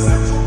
Sexual.